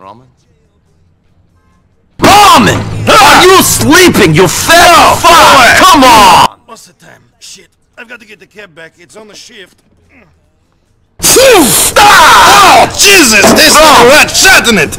Roman? Roman! Ah! Are you sleeping, you fat fuck? Come on! What's the time? Shit. I've got to get the cab back. It's on the shift. Stop! Oh Jesus! There's a rat shot in it!